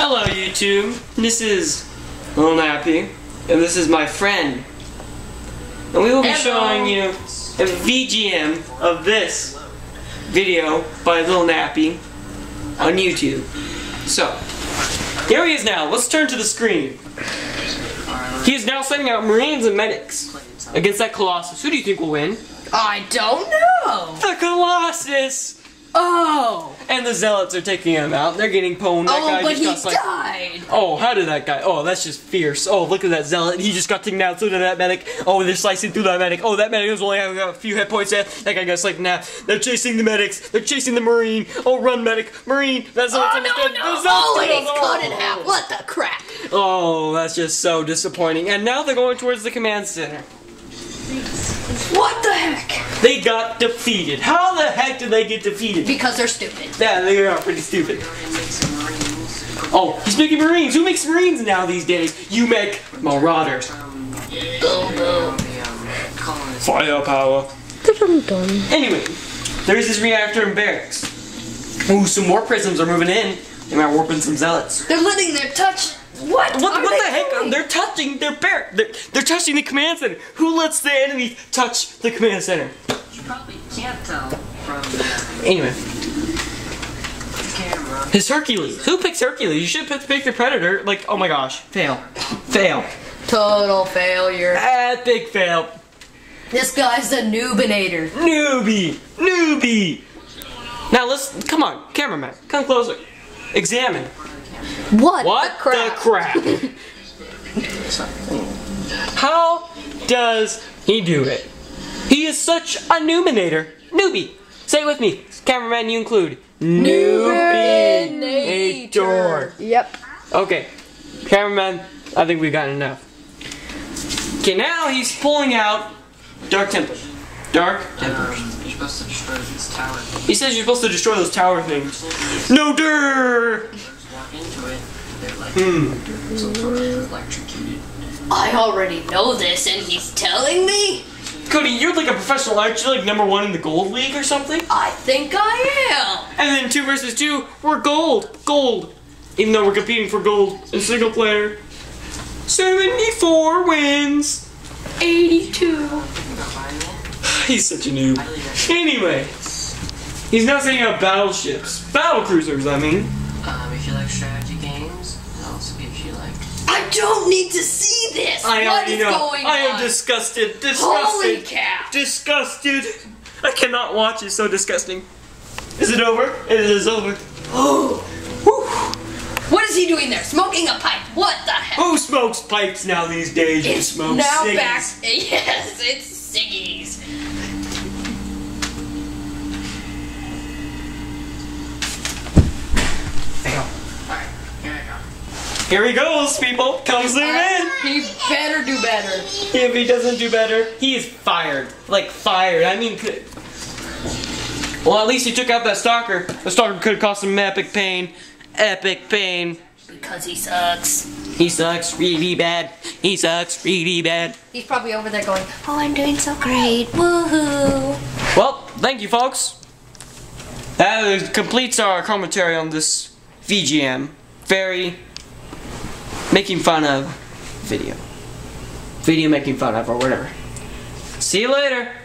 Hello YouTube, this is Lil Knappy, and this is my friend. And we will be Hello. showing you a VGM of this video by Lil Knappy on YouTube. So, here he is now, let's turn to the screen. He is now sending out Marines and medics against that Colossus. Who do you think will win? I don't know. The Colossus! Oh. And the Zealots are taking him out. They're getting pwned. That Oh, guy but just he got like died. Oh, how did that guy? Oh, that's just fierce. Oh, look at that zealot. He just got taken out. So did that medic. Oh, they're slicing through that medic. Oh, that medic was only having a few hit points left. That guy got sliced in half. They're chasing the medics. They're chasing the marine. Oh, run medic, marine. That's Oh no no! Oh, and he's cut in half. What the crap? Oh, that's just so disappointing. And now they're going towards the command center. What the heck? They got defeated. How the heck did they get defeated? Because they're stupid. Yeah, they are pretty stupid. Oh, he's making Marines. Who makes Marines now these days? You make Marauders. Firepower. Anyway, there's this reactor in barracks. Ooh, some more prisms are moving in. They might warp in some zealots. They're letting their touch. What? What, are what they the heck? doing? They're touching their barrack. They're, they're touching the command center. Who lets the enemy touch the command center? You probably can't tell from the Anyway, camera. his Hercules. Who picks Hercules? You should pick, pick the Predator. Like, oh my gosh, fail. Fail. Total failure. Epic fail. This guy's a noobinator. Newbie! Newbie! Now let's, come on, cameraman, come closer. Examine. What? What the crap? the crap? How does he do it? He is such a numinator. Newbie. Say it with me. Cameraman, you include. Newbinator. Yep. Okay. Cameraman, I think we've got enough. Okay, now he's pulling out Dark Templar. Dark Templar. Um, you're supposed to destroy this tower. He says you're supposed to destroy those tower things. No der! Walk into it. They're like Hmm. some sort of electrocuted. I already know this, and he's telling me. Cody, you're like a professional, aren't you? Like number one in the gold league or something? I think I am. And then two versus two, we're gold. Gold. Even though we're competing for gold in single player. 74 wins. 82. He's such a noob. Anyway, he's now sending out battleships. Battle cruisers, I mean. Um, if you like strategy games, it also gives you like I don't need to see this. I What already know. going I am disgusted. Disgusted. Holy cow. Disgusted. I cannot watch. It's so disgusting. Is it over? It is over. Oh. What is he doing there? Smoking a pipe. What the heck? Who smokes pipes now these days? You It's smoke now ciggies. back. Yes, it's Siggy's. Alright, here I go. Here he goes, people. Come zoom in. He better do better. If he doesn't do better, he is fired. Like fired. I mean, well, at least he took out that stalker. The stalker could have caused him epic pain. Epic pain. Because he sucks. He sucks really bad. He sucks really bad. He's probably over there going, Oh, I'm doing so great. Woohoo. Well, thank you, folks. That completes our commentary on this VGM. Very making fun of video. Video making fun of, or whatever. See you later.